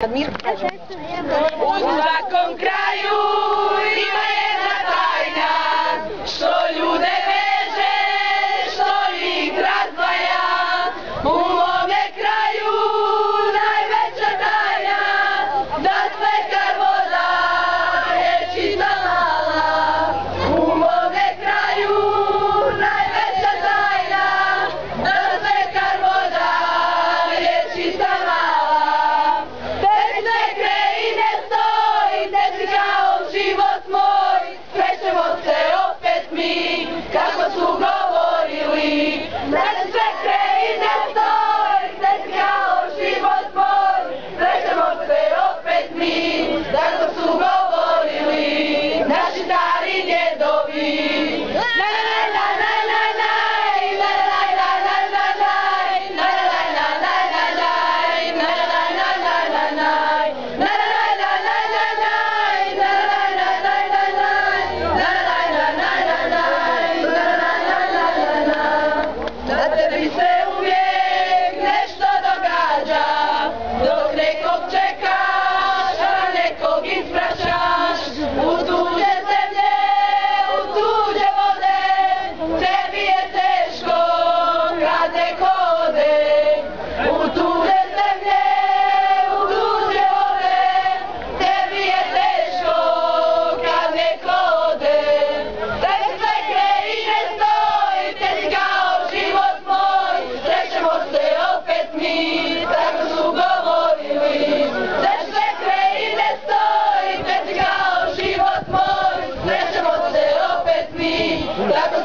Admiro. Junto a com Craiu e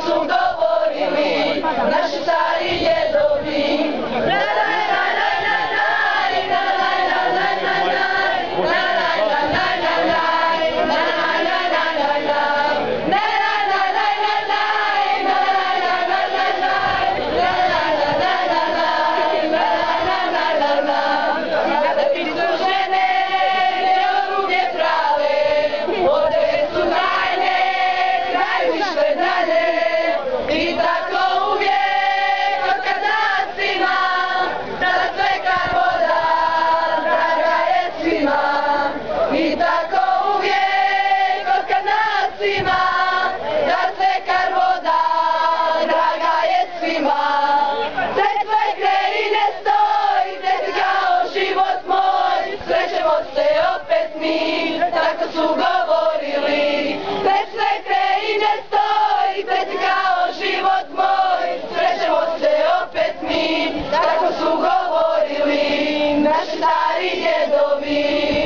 tako su mi, tako su govorili. Bez svete i ne stoji, bez kao život moj, srećemo se opet mi, tako su govorili. Naši stari djedovi.